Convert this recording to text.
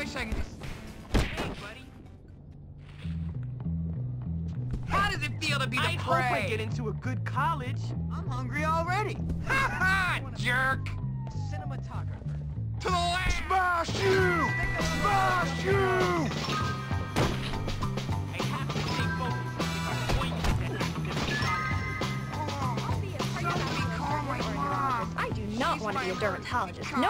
wish I could just... Hey, buddy. How does it feel to be the I prey? hope I get into a good college. I'm hungry already. Ha ha, jerk! Cinematographer. To the left! Smash you! Smash you! I do not want to be a dermatologist. No